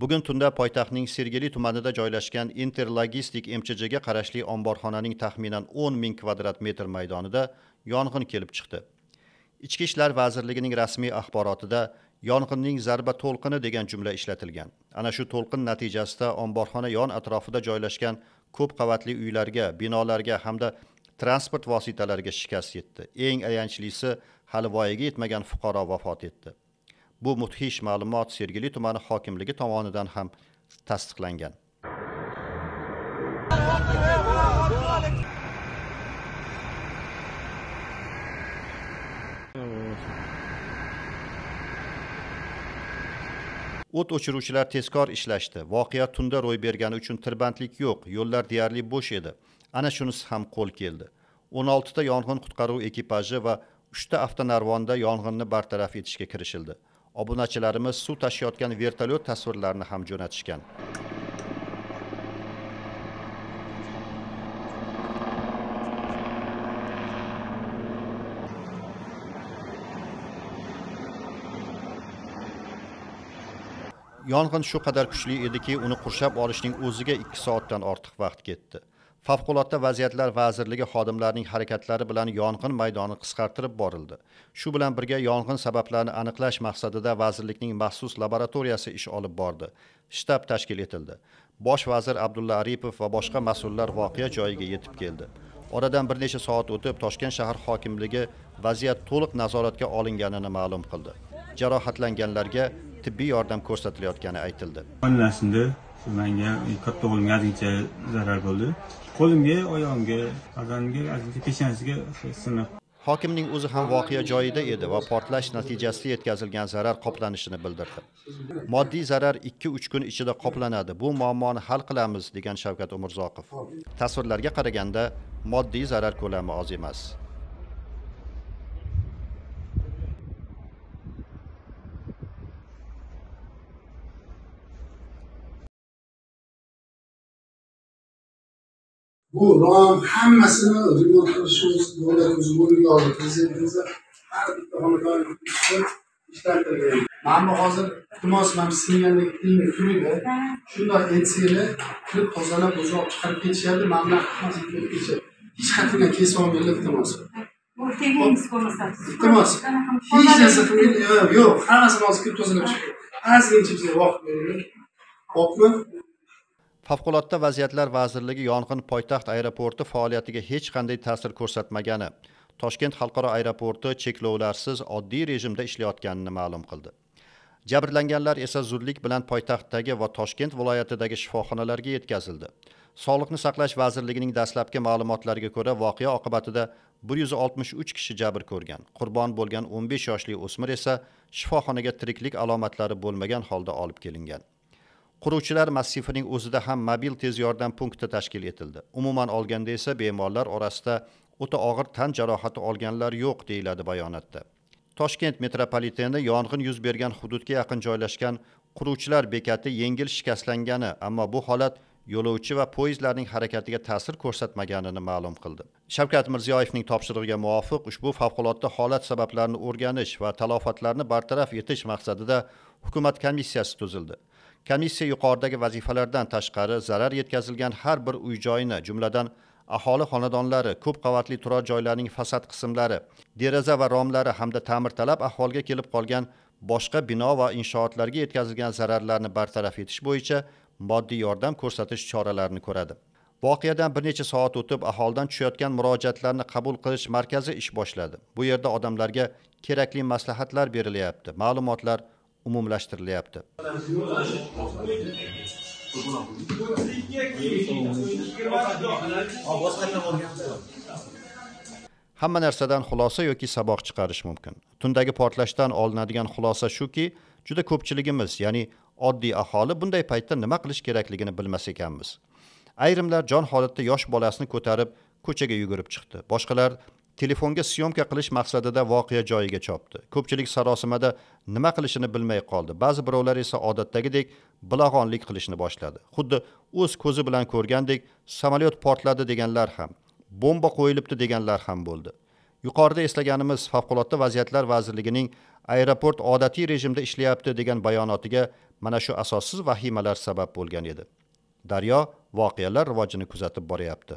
bugun tunda poytaxtning sergeli tumanida joylashgan interlogistik mchjga qarashli omborxonaning taxminan 10 ming kvadrat metr maydonida yong'in kelib chiqdi. Ichki ishlar vazirligining rasmiy axborotida yong'inning zarba to'lqini degan jumla ishlatilgan. Ana shu to'lqin natijasida omborxona yon atrofida joylashgan ko'p qavatli uylarga binolarga hamda transport vositalariga shikast yetdi. Eng ayanchlisi hali voyaga yetmagan fuqaro vafot etdi. Bu mudhish ma'lumot sergeli tumani hokimligi tomonidan ham tasdiqlangan. O't o'chiruvchilar tezkor ishlashdi. Voqea tunda ro'y bergani uchun tirbandlik yo'q yo'llar deyarli bo'sh edi. Ana shunisi ham qo'l keldi. O'n oltita yong'in qutqaruv ekipaji va uchta avtonarvonda yong'inni bartaraf etishga kirishildi. Obunachilarimiz suv tashiyotgan vertolyot tasvirlarini ham jo'natishgan. Yong'in shu qadar kuchli ediki uni qurshab olishning o'ziga ikki soatdan ortiq vaqt ketdi. Favqulodda vaziyatlar vazirligi xodimlarining harakatlari bilan yong'in maydoni qisqartirib borildi. Shu bilan birga yong'in sabablarini aniqlash maqsadida vazirlikning maxsus laboratoriyasi ish olib bordi. Shtab tashkil etildi. Bosh vazir abdulla aripov va boshqa mas'ullar voqea joyiga yetib keldi. Oradan bir necha soat o'tib toshkent shahar hokimligi vaziyat to'liq nazoratga olinganini ma'lum qildi. Jarohatlanganlarga tibbiy yordam ko'rsatilayotgani aytildi. Manga katta o'g'limga ozgincha zarar bo'ldi. Qo'limga oyog'imga badaniga ozgincha peshanasiga siniq hokimning o'zi ham voqea joyida edi va portlash natijasida yetkazilgan zarar qoplanishini bildirdi. Moddiy zarar ikki uch kun ichida qoplanadi. Bu muammoni hal qilamiz degan shavkat umurzoqov. Tasvirlarga qaraganda moddiy zarar ko'lami oz emas. Bu rom hammasini remont qilishimiz davlatimiz bo'yiga oldi. Prezidentimiz har bitta xonadon ishlantirgan mana bu hozir iltimos mana singandek kiyimni kunida shundoq ensanglar kirib tozalab o'zi olib chiqarib ketishardi mana bunaqa qilmasdan kelib ketishadi hech qayerdan kesib olmanglar iltimos. Iltimos. Hech narsa qilmanglar yo'q hammasini hozir kirib tozalab chiqib ozgincha bizga vaqt beringlar xo'pmi favqulodda vaziyatlar vazirligi yong'in poytaxt aeroporti faoliyatiga hech qanday ta'sir ko'rsatmagani toshkent xalqaro aeroporti cheklovlarsiz oddiy rejimda ishlayotganini ma'lum qildi. Jabrlanganlar esa zudlik bilan poytaxtdagi va toshkent viloyatidagi shifoxonalarga yetkazildi. Sog'liqni saqlash vazirligining dastlabki ma'lumotlariga ko'ra voqea oqibatida bir yuz oltmish uch kishi jabr ko'rgan. Qurbon bo'lgan o'n besh yoshli o'smir esa shifoxonaga tiriklik alomatlari bo'lmagan holda olib kelingan. Quruvchilar massifining o'zida ham mobil tez yordam punkti tashkil etildi. Umuman olganda esa bemorlar orasida o'ta og'ir tan jarohati olganlar yo'q deyiladi bayonotda. Toshkent metropoliteni yong'in yuz bergan hududga yaqin joylashgan quruvchilar bekati yengil shikastlangani ammo bu holat yo'lovchi va poyezdlarning harakatiga ta'sir ko'rsatmaganini ma'lum qildi. Shavkat mirziyoyevning topshirig'iga muvofiq ushbu favqulodda holat sabablarini o'rganish va talofatlarni bartaraf etish maqsadida hukumat komissiyasi tuzildi. Komissiya yuqoridagi vazifalardan tashqari zarar yetkazilgan har bir uy joyini jumladan aholi xonadonlari ko'p qavatli turar joylarning fasad qismlari deraza va romlari hamda ta'mirtalab ahvolga kelib qolgan boshqa bino va inshootlarga yetkazilgan zararlarni bartaraf etish bo'yicha moddiy yordam ko'rsatish choralarini ko'radi. Voqeadan bir necha soat o'tib aholidan tushayotgan murojaatlarni qabul qilish markazi ish boshladi. Bu yerda odamlarga kerakli maslahatlar berilyapti ma'lumotlar umumlashtirilyapti hamma narsadan xulosa yoki saboq chiqarish mumkin. Tundagi portlashdan olinadigan xulosa shuki juda ko'pchiligimiz ya'ni oddiy aholi bunday paytda nima qilish kerakligini bilmas ekanmiz. Ayrimlar jon holatda yosh bolasini ko'tarib ko'chaga yugurib chiqdi. Boshqalar telefonga syomka qilish maqsadida voqea joyiga chopdi. Ko'pchilik sarosimada nima qilishini bilmay qoldi. Ba'zi birovlar esa odatdagidek bilag'onlik qilishni boshladi. Xuddi o'z ko'zi bilan ko'rgandek samolyot portladi deganlar ham bomba qo'yilibdi deganlar ham bo'ldi. Yuqorida eslaganimiz favqulodda vaziyatlar vazirligining aeroport odatiy rejimda ishlayapti degan bayonotiga mana shu asossiz vahimalar sabab bo'lgan edi. Daryo voqealar rivojini kuzatib boryapti.